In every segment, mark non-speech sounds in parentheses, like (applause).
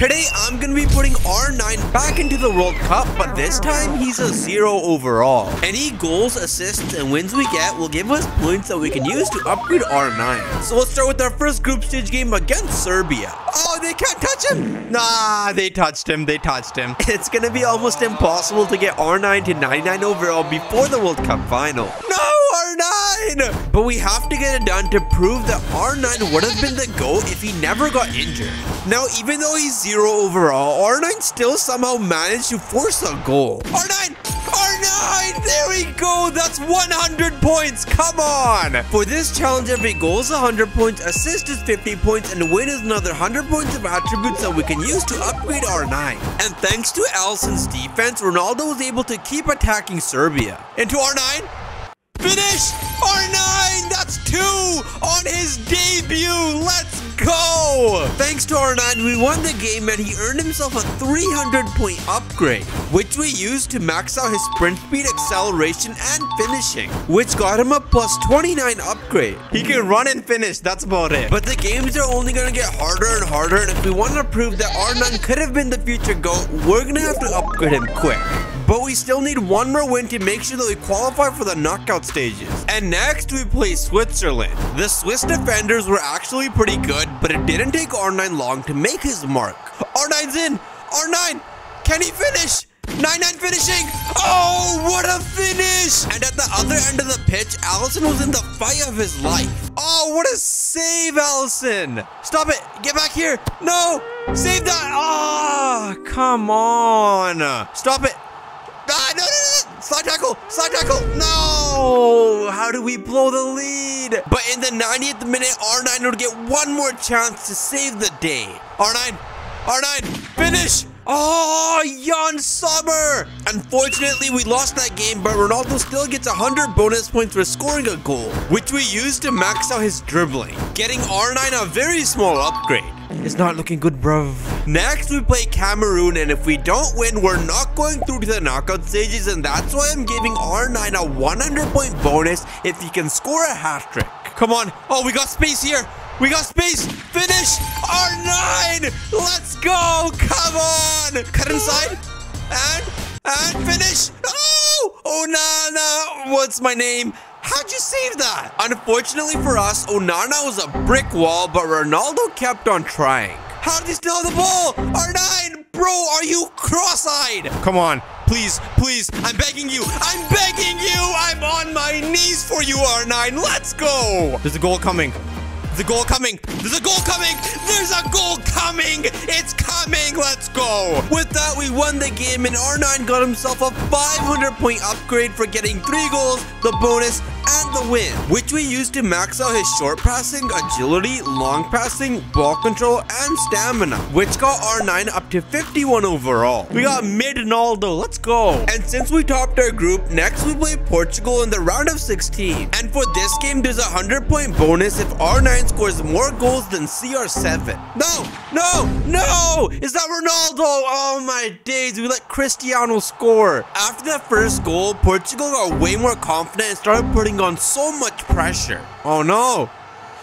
Today, I'm going to be putting R9 back into the World Cup, but this time, he's a zero overall. Any goals, assists, and wins we get will give us points that we can use to upgrade R9. So let's start with our first group stage game against Serbia. Oh, they can't touch him! Nah, they touched him, they touched him. (laughs) It's going to be almost impossible to get R9 to 99 overall before the World Cup final. No! R9! But we have to get it done to prove that R9 would have been the GOAT if he never got injured. Now, even though he's zero overall, R9 still somehow managed to force a goal. R9! R9! There we go! That's 100 points! Come on! For this challenge, every goal is 100 points, assist is 50 points, and win is another 100 points of attributes that we can use to upgrade R9. And thanks to Alisson's defense, Ronaldo was able to keep attacking Serbia. Into R9, Finish! R9! That's two on his debut! Let's go! Thanks to R9, we won the game and he earned himself a 300 point upgrade, which we used to max out his sprint speed, acceleration, and finishing, which got him a plus 29 upgrade. He can run and finish, that's about it. But the games are only gonna get harder and harder, and if we want to prove that R9 could have been the future GOAT, we're gonna have to upgrade him quick but we still need one more win to make sure that we qualify for the knockout stages. And next, we play Switzerland. The Swiss defenders were actually pretty good, but it didn't take R9 long to make his mark. R9's in! R9! Can he finish? 9-9 finishing! Oh, what a finish! And at the other end of the pitch, Alisson was in the fight of his life. Oh, what a save, Alisson! Stop it! Get back here! No! Save that! Oh, come on! Stop it! Slide tackle, slide tackle. No, how do we blow the lead? But in the 90th minute, R9 will get one more chance to save the day. R9, R9, finish. Oh, Yann Sommer! Unfortunately, we lost that game, but Ronaldo still gets 100 bonus points for scoring a goal, which we used to max out his dribbling, getting R9 a very small upgrade. It's not looking good, bruv. Next, we play Cameroon, and if we don't win, we're not going through to the knockout stages, and that's why I'm giving R9 a 100 point bonus if he can score a hat trick. Come on. Oh, we got space here. We got space. Finish. R9. Let's go. Come on. Cut inside. And, and finish. Oh, Onana. What's my name? How'd you save that? Unfortunately for us, Onana was a brick wall, but Ronaldo kept on trying. How did he still have the ball? R9, bro, are you cross-eyed? Come on, please, please, I'm begging you. I'm begging you. I'm on my knees for you, R9. Let's go. There's a goal coming. There's a goal coming. There's a goal coming. There's a goal coming. It's coming. Let's go. With that, we won the game, and R9 got himself a 500 point upgrade for getting three goals, the bonus, and the win, which we used to max out his short passing, agility, long passing, ball control, and stamina, which got R9 up to 51 overall. We got mid Ronaldo, let's go. And since we topped our group, next we play Portugal in the round of 16. And for this game, there's a 100 point bonus if R9 scores more goals than CR7. No, no, no! Is that Ronaldo? Oh my days, we let Cristiano score. After that first goal, Portugal got way more confident and started putting on so much pressure. Oh no.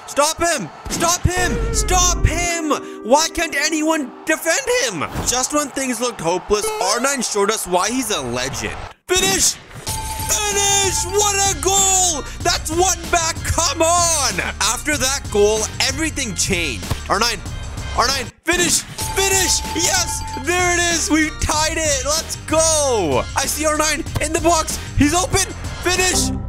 Stop him! Stop him! Stop him! Why can't anyone defend him? Just when things looked hopeless, R9 showed us why he's a legend. Finish! Finish! What a goal! That's one back, come on! After that goal, everything changed. R9, R9, finish! Finish! Yes! There it is! We tied it! Let's go! I see R9 in the box! He's open! Finish!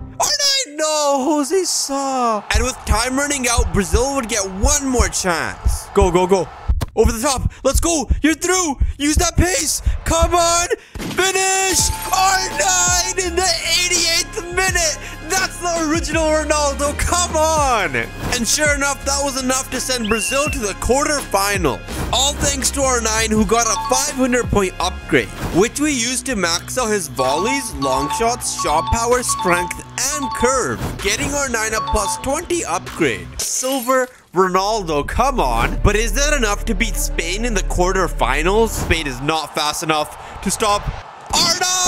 R9! No! Jose Sa! And with time running out, Brazil would get one more chance. Go, go, go. Over the top. Let's go. You're through. Use that pace. Come on. Finish. R9 in the 88th minute. That's the original Ronaldo. Come on. And sure enough, that was enough to send Brazil to the quarterfinal. All thanks to R9 who got a 500 point upgrade, which we used to max out his volleys, long shots, shot power, strength, and curve, getting R9 a plus 20 upgrade. Silver Ronaldo, come on. But is that enough to beat Spain in the quarterfinals? Spain is not fast enough to stop R9!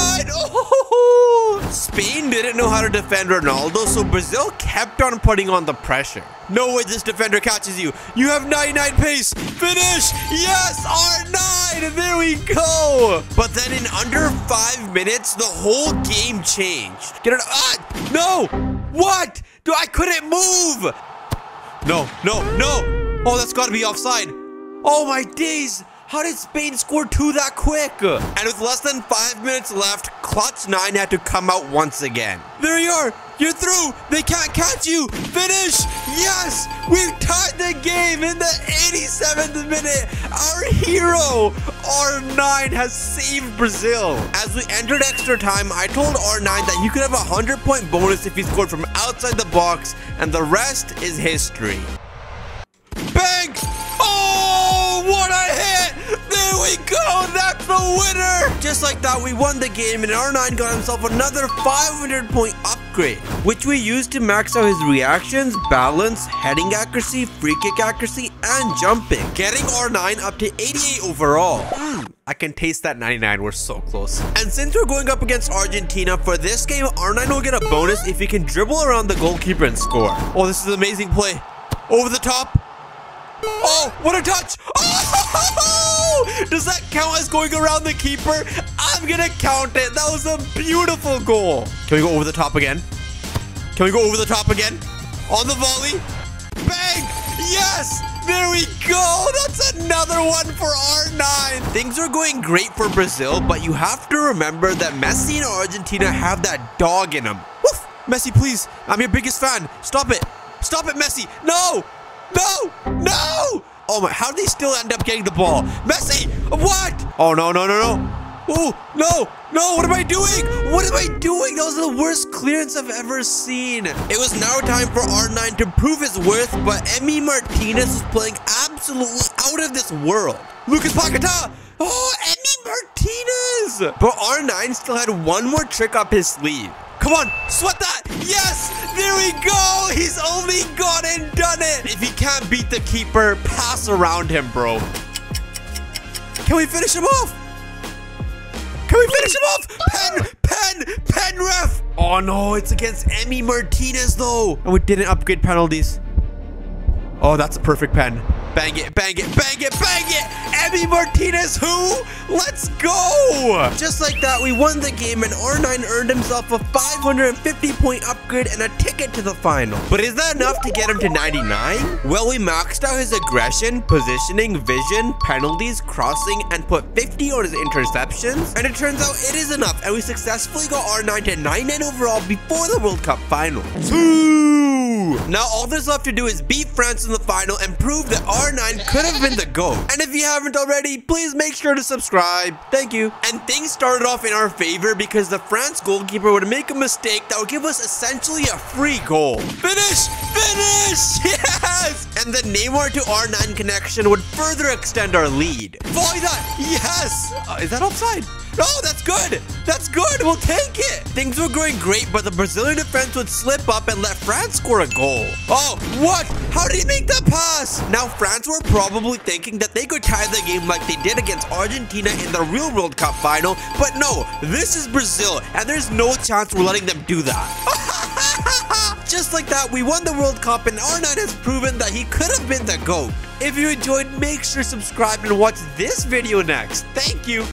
Oh! Spain didn't know how to defend Ronaldo, so Brazil kept on putting on the pressure. No way this defender catches you. You have 99 pace. Finish! Yes! R9! And there we go. But then in under five minutes, the whole game changed. Get it? Ah, no. What? Do I couldn't move? No, no, no. Oh, that's got to be offside. Oh, my days. How did Spain score two that quick? And with less than five minutes left, Klutz 9 had to come out once again. There you are. You're through. They can't catch you. Finish. Yes. We've tied the game in the 87th minute. Our hero, R9, has saved Brazil. As we entered extra time, I told R9 that you could have a 100 point bonus if he scored from outside the box, and the rest is history. Bang! Winner! Just like that, we won the game, and R9 got himself another 500 point upgrade, which we used to max out his reactions, balance, heading accuracy, free kick accuracy, and jumping, getting R9 up to 88 overall. Mm, I can taste that 99. We're so close. And since we're going up against Argentina, for this game, R9 will get a bonus if he can dribble around the goalkeeper and score. Oh, this is an amazing play. Over the top. Oh, what a touch! Oh! Does that count as going around the keeper? I'm gonna count it. That was a beautiful goal. Can we go over the top again? Can we go over the top again? On the volley. Bang! Yes! There we go! That's another one for R9. Things are going great for Brazil, but you have to remember that Messi and Argentina have that dog in them. Woof! Messi, please. I'm your biggest fan. Stop it. Stop it, Messi. No! No! No! Oh my, how did they still end up getting the ball? Messi! What? Oh, no, no, no, no. Oh, no, no, what am I doing? What am I doing? That was the worst clearance I've ever seen. It was now time for R9 to prove his worth, but Emi Martinez was playing absolutely out of this world. Lucas Paquetá! Oh, Emi Martinez! But R9 still had one more trick up his sleeve. Come on, sweat that. Yes, there we go. He's only gone he the keeper, pass around him, bro. Can we finish him off? Can we finish him off? Pen, pen, pen ref. Oh no, it's against Emi Martinez though. And we didn't upgrade penalties. Oh, that's a perfect pen. Bang it, bang it, bang it, bang it! Emi Martinez, who? Let's go! Just like that, we won the game and R9 earned himself a 550 point upgrade and a ticket to the final. But is that enough to get him to 99? Well, we maxed out his aggression, positioning, vision, penalties, crossing, and put 50 on his interceptions. And it turns out it is enough, and we successfully got R9 to 99 overall before the World Cup final. Now all there's left to do is beat France in the final and prove that R9 could have been the GOAT. And if you haven't already, please make sure to subscribe. Thank you. And things started off in our favor because the France goalkeeper would make a mistake that would give us essentially a free goal. Finish! Finish! (laughs) Yes! And the Neymar to R9 connection would further extend our lead. Volley that! Yes! Uh, is that offside? Oh, that's good. That's good. We'll take it. Things were going great, but the Brazilian defense would slip up and let France score a goal. Oh, what? How did he make that pass? Now, France were probably thinking that they could tie the game like they did against Argentina in the real World Cup final, but no, this is Brazil, and there's no chance we're letting them do that. (laughs) Just like that, we won the World Cup, and R9 has proven that he could have been the GOAT. If you enjoyed, make sure to subscribe and watch this video next. Thank you.